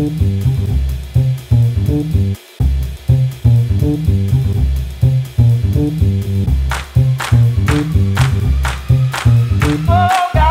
Oh, God.